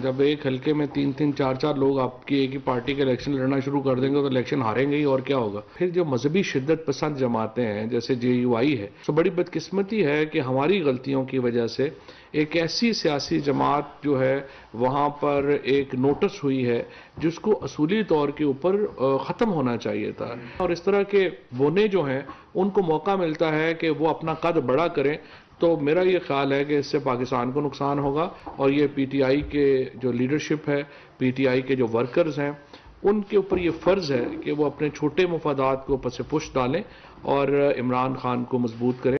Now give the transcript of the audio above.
जब एक हल्के में तीन तीन, चार चार लोग आपकी एक ही पार्टी के इलेक्शन लड़ना शुरू कर देंगे तो इलेक्शन हारेंगे ही, और क्या होगा? फिर जो मजहबी शिद्दत पसंद जमाते हैं, जैसे जे यू आई है तो बड़ी बदकिस्मती है कि हमारी गलतियों की वजह से एक ऐसी सियासी जमात जो है, वहाँ पर एक नोटिस हुई है, जिसको असूली तौर के ऊपर ख़त्म होना चाहिए था। और इस तरह के बोने जो हैं, उनको मौका मिलता है कि वो अपना कद बड़ा करें तो मेरा ये ख्याल है कि इससे पाकिस्तान को नुकसान होगा और ये पीटीआई के जो लीडरशिप है पीटीआई के जो वर्कर्स हैं, उनके ऊपर ये फ़र्ज़ है कि वो अपने छोटे मफादात को से पुश डालें और इमरान खान को मज़बूत करें।